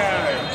guy.